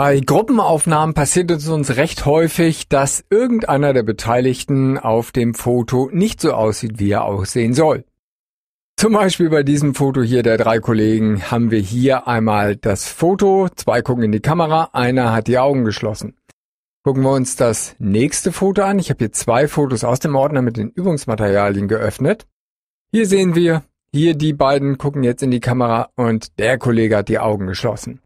Bei Gruppenaufnahmen passiert es uns recht häufig, dass irgendeiner der Beteiligten auf dem Foto nicht so aussieht, wie er aussehen soll. Zum Beispiel bei diesem Foto hier der drei Kollegen haben wir hier einmal das Foto, zwei gucken in die Kamera, einer hat die Augen geschlossen. Gucken wir uns das nächste Foto an. Ich habe hier zwei Fotos aus dem Ordner mit den Übungsmaterialien geöffnet. Hier sehen wir, hier die beiden gucken jetzt in die Kamera und der Kollege hat die Augen geschlossen.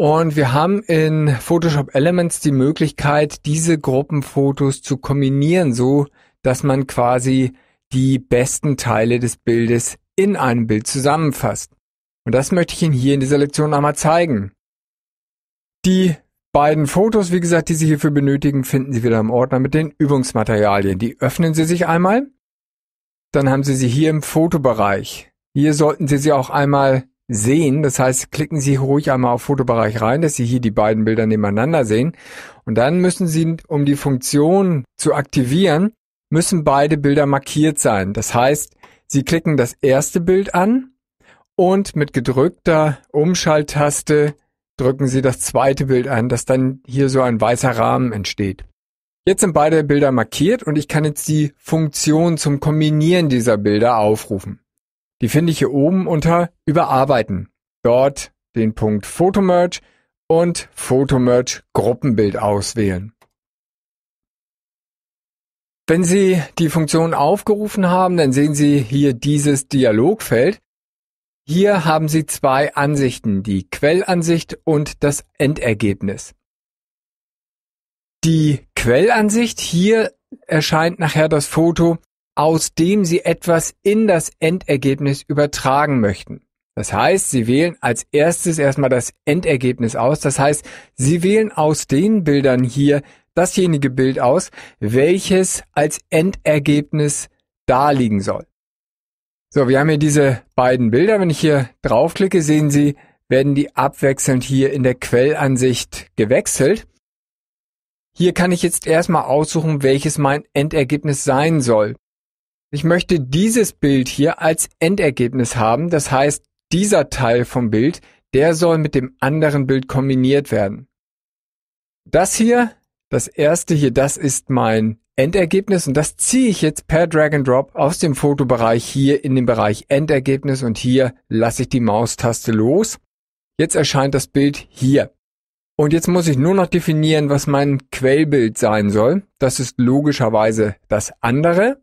Und wir haben in Photoshop Elements die Möglichkeit, diese Gruppenfotos zu kombinieren, so dass man quasi die besten Teile des Bildes in einem Bild zusammenfasst. Und das möchte ich Ihnen hier in dieser Lektion einmal zeigen. Die beiden Fotos, wie gesagt, die Sie hierfür benötigen, finden Sie wieder im Ordner mit den Übungsmaterialien. Die öffnen Sie sich einmal. Dann haben Sie sie hier im Fotobereich. Hier sollten Sie sie auch einmal sehen. Das heißt, klicken Sie ruhig einmal auf Fotobereich rein, dass Sie hier die beiden Bilder nebeneinander sehen. Und dann müssen Sie, um die Funktion zu aktivieren, müssen beide Bilder markiert sein. Das heißt, Sie klicken das erste Bild an und mit gedrückter Umschalttaste drücken Sie das zweite Bild an, dass dann hier so ein weißer Rahmen entsteht. Jetzt sind beide Bilder markiert und ich kann jetzt die Funktion zum Kombinieren dieser Bilder aufrufen. Die finde ich hier oben unter Überarbeiten. Dort den Punkt Photomerge und Photomerge Gruppenbild auswählen. Wenn Sie die Funktion aufgerufen haben, dann sehen Sie hier dieses Dialogfeld. Hier haben Sie zwei Ansichten, die Quellansicht und das Endergebnis. Die Quellansicht, hier erscheint nachher das Foto aus dem Sie etwas in das Endergebnis übertragen möchten. Das heißt, Sie wählen als erstes erstmal das Endergebnis aus. Das heißt, Sie wählen aus den Bildern hier dasjenige Bild aus, welches als Endergebnis da liegen soll. So, wir haben hier diese beiden Bilder. Wenn ich hier draufklicke, sehen Sie, werden die abwechselnd hier in der Quellansicht gewechselt. Hier kann ich jetzt erstmal aussuchen, welches mein Endergebnis sein soll. Ich möchte dieses Bild hier als Endergebnis haben. Das heißt, dieser Teil vom Bild, der soll mit dem anderen Bild kombiniert werden. Das hier, das erste hier, das ist mein Endergebnis und das ziehe ich jetzt per Drag and Drop aus dem Fotobereich hier in den Bereich Endergebnis und hier lasse ich die Maustaste los. Jetzt erscheint das Bild hier. Und jetzt muss ich nur noch definieren, was mein Quellbild sein soll. Das ist logischerweise das andere.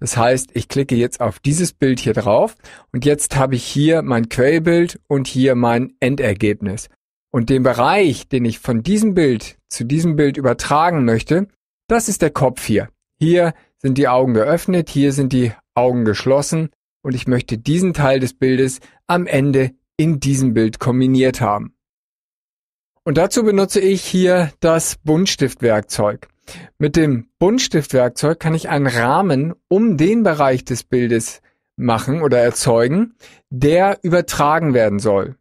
Das heißt, ich klicke jetzt auf dieses Bild hier drauf und jetzt habe ich hier mein Quellbild und hier mein Endergebnis. Und den Bereich, den ich von diesem Bild zu diesem Bild übertragen möchte, das ist der Kopf hier. Hier sind die Augen geöffnet, hier sind die Augen geschlossen und ich möchte diesen Teil des Bildes am Ende in diesem Bild kombiniert haben. Und dazu benutze ich hier das Buntstiftwerkzeug. Mit dem Buntstiftwerkzeug kann ich einen Rahmen um den Bereich des Bildes machen oder erzeugen, der übertragen werden soll.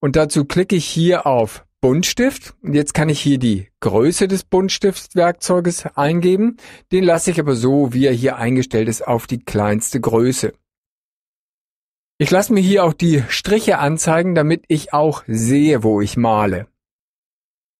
Und dazu klicke ich hier auf Buntstift. Und jetzt kann ich hier die Größe des Buntstiftwerkzeuges eingeben. Den lasse ich aber so, wie er hier eingestellt ist, auf die kleinste Größe. Ich lasse mir hier auch die Striche anzeigen, damit ich auch sehe, wo ich male.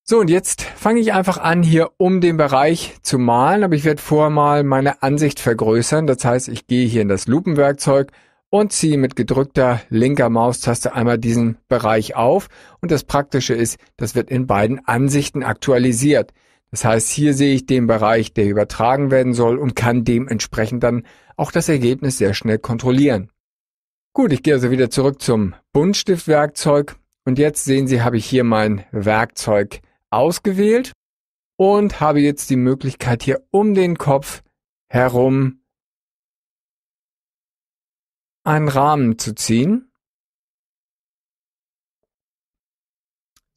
So, und jetzt fange ich einfach an, hier um den Bereich zu malen, aber ich werde vorher mal meine Ansicht vergrößern. Das heißt, ich gehe hier in das Lupenwerkzeug und ziehe mit gedrückter linker Maustaste einmal diesen Bereich auf. Und das Praktische ist, das wird in beiden Ansichten aktualisiert. Das heißt, hier sehe ich den Bereich, der übertragen werden soll und kann dementsprechend dann auch das Ergebnis sehr schnell kontrollieren. Gut, ich gehe also wieder zurück zum Buntstiftwerkzeug und jetzt sehen Sie, habe ich hier mein Werkzeug ausgewählt und habe jetzt die Möglichkeit hier um den Kopf herum einen Rahmen zu ziehen.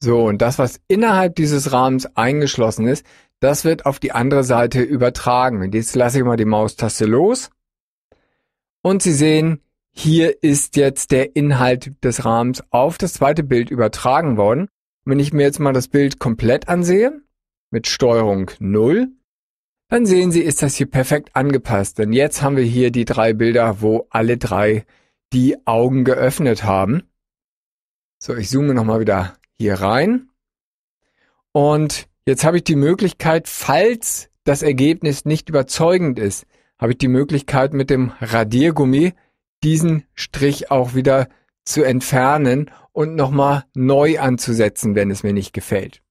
So, und das, was innerhalb dieses Rahmens eingeschlossen ist, das wird auf die andere Seite übertragen. Und jetzt lasse ich mal die Maustaste los. Und Sie sehen, hier ist jetzt der Inhalt des Rahmens auf das zweite Bild übertragen worden. Wenn ich mir jetzt mal das Bild komplett ansehe, mit Steuerung 0, dann sehen Sie, ist das hier perfekt angepasst. Denn jetzt haben wir hier die drei Bilder, wo alle drei die Augen geöffnet haben. So, ich zoome nochmal wieder hier rein. Und jetzt habe ich die Möglichkeit, falls das Ergebnis nicht überzeugend ist, habe ich die Möglichkeit mit dem Radiergummi diesen Strich auch wieder zu entfernen und nochmal neu anzusetzen, wenn es mir nicht gefällt.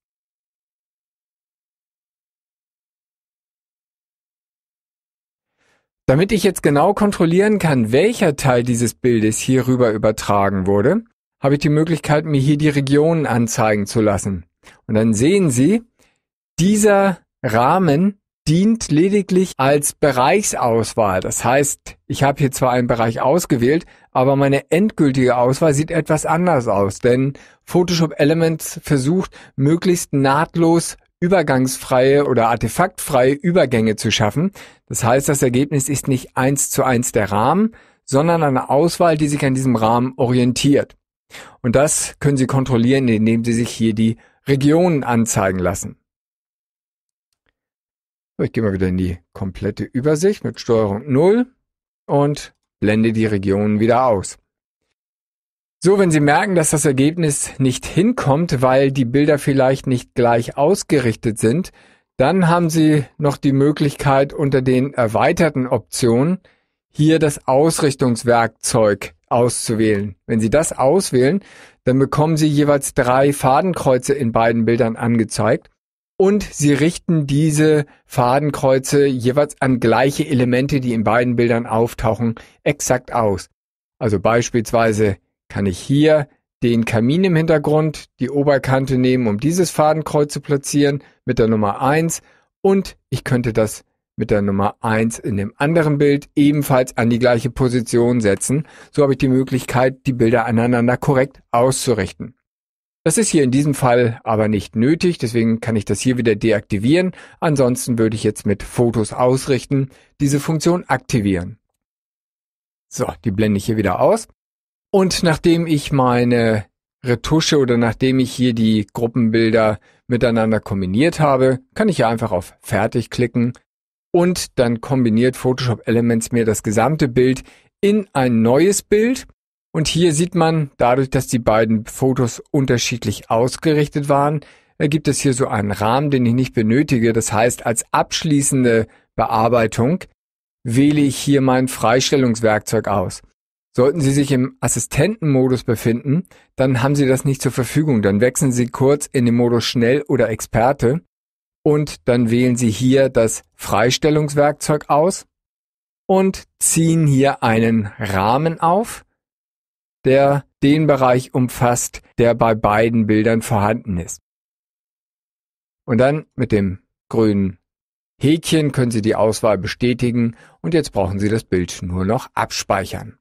Damit ich jetzt genau kontrollieren kann, welcher Teil dieses Bildes hierüber übertragen wurde, habe ich die Möglichkeit, mir hier die Regionen anzeigen zu lassen. Und dann sehen Sie, dieser Rahmen dient lediglich als Bereichsauswahl. Das heißt, ich habe hier zwar einen Bereich ausgewählt, aber meine endgültige Auswahl sieht etwas anders aus, denn Photoshop Elements versucht, möglichst nahtlos übergangsfreie oder artefaktfreie Übergänge zu schaffen. Das heißt, das Ergebnis ist nicht eins zu eins der Rahmen, sondern eine Auswahl, die sich an diesem Rahmen orientiert. Und das können Sie kontrollieren, indem Sie sich hier die Regionen anzeigen lassen. Ich gehe mal wieder in die komplette Übersicht mit Steuerung 0 und blende die Regionen wieder aus. So, wenn Sie merken, dass das Ergebnis nicht hinkommt, weil die Bilder vielleicht nicht gleich ausgerichtet sind, dann haben Sie noch die Möglichkeit unter den erweiterten Optionen hier das Ausrichtungswerkzeug auszuwählen. Wenn Sie das auswählen, dann bekommen Sie jeweils drei Fadenkreuze in beiden Bildern angezeigt und sie richten diese Fadenkreuze jeweils an gleiche Elemente, die in beiden Bildern auftauchen, exakt aus. Also beispielsweise kann ich hier den Kamin im Hintergrund, die Oberkante nehmen, um dieses Fadenkreuz zu platzieren mit der Nummer 1 und ich könnte das mit der Nummer 1 in dem anderen Bild ebenfalls an die gleiche Position setzen. So habe ich die Möglichkeit, die Bilder aneinander korrekt auszurichten. Das ist hier in diesem Fall aber nicht nötig, deswegen kann ich das hier wieder deaktivieren. Ansonsten würde ich jetzt mit Fotos ausrichten diese Funktion aktivieren. So, die blende ich hier wieder aus. Und nachdem ich meine Retusche oder nachdem ich hier die Gruppenbilder miteinander kombiniert habe, kann ich hier einfach auf Fertig klicken und dann kombiniert Photoshop Elements mir das gesamte Bild in ein neues Bild und hier sieht man, dadurch, dass die beiden Fotos unterschiedlich ausgerichtet waren, ergibt es hier so einen Rahmen, den ich nicht benötige. Das heißt, als abschließende Bearbeitung wähle ich hier mein Freistellungswerkzeug aus. Sollten Sie sich im Assistentenmodus befinden, dann haben Sie das nicht zur Verfügung. Dann wechseln Sie kurz in den Modus Schnell oder Experte und dann wählen Sie hier das Freistellungswerkzeug aus und ziehen hier einen Rahmen auf der den Bereich umfasst, der bei beiden Bildern vorhanden ist. Und dann mit dem grünen Häkchen können Sie die Auswahl bestätigen und jetzt brauchen Sie das Bild nur noch abspeichern.